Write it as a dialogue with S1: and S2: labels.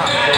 S1: 아. 네.